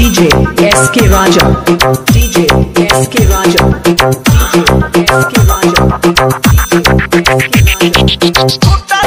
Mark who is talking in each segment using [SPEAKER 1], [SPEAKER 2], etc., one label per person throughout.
[SPEAKER 1] DJ SK Raja. DJ SK Raja. DJ SK Raja. DJ SK Raja. DJ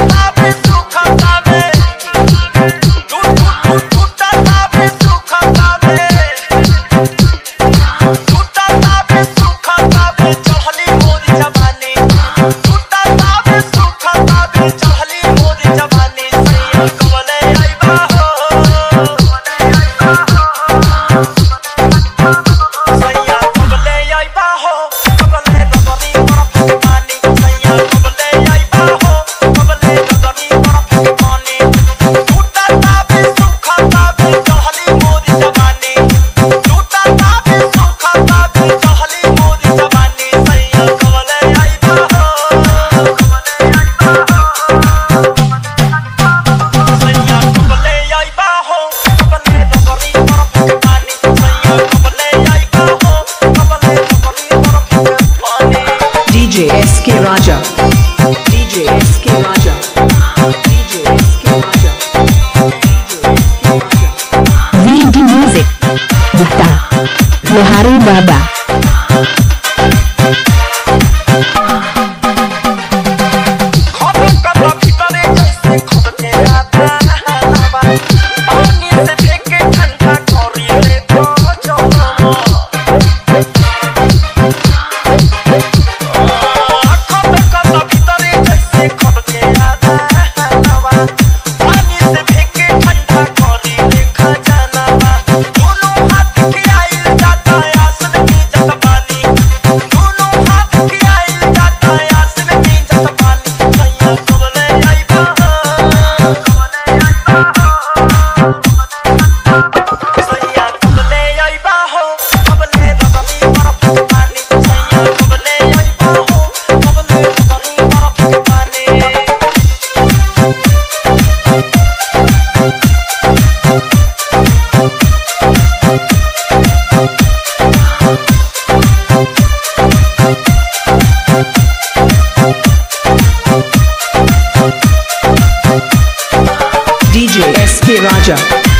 [SPEAKER 2] Hari Baba.
[SPEAKER 1] Raja.